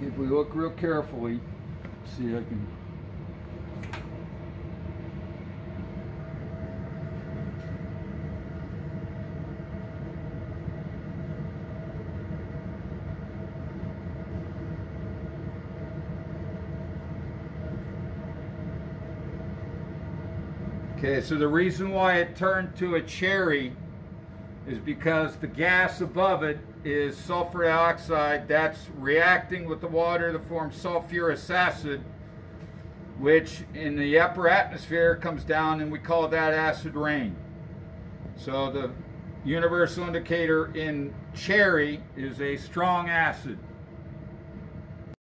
if we look real carefully, see if I can Okay, so the reason why it turned to a cherry is because the gas above it is sulfur dioxide that's reacting with the water to form sulfurous acid, which in the upper atmosphere comes down and we call that acid rain. So the universal indicator in cherry is a strong acid.